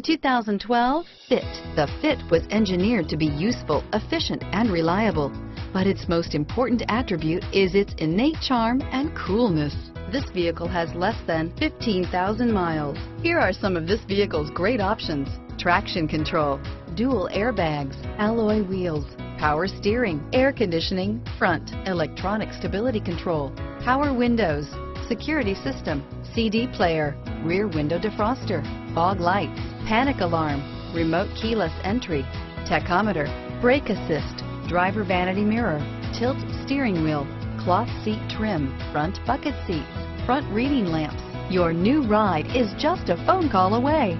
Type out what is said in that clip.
2012 Fit. The Fit was engineered to be useful, efficient, and reliable. But its most important attribute is its innate charm and coolness. This vehicle has less than 15,000 miles. Here are some of this vehicle's great options. Traction control, dual airbags, alloy wheels, power steering, air conditioning, front, electronic stability control, power windows, security system, CD player, rear window defroster, fog lights, panic alarm, remote keyless entry, tachometer, brake assist, driver vanity mirror, tilt steering wheel, cloth seat trim, front bucket seats, front reading lamps. Your new ride is just a phone call away.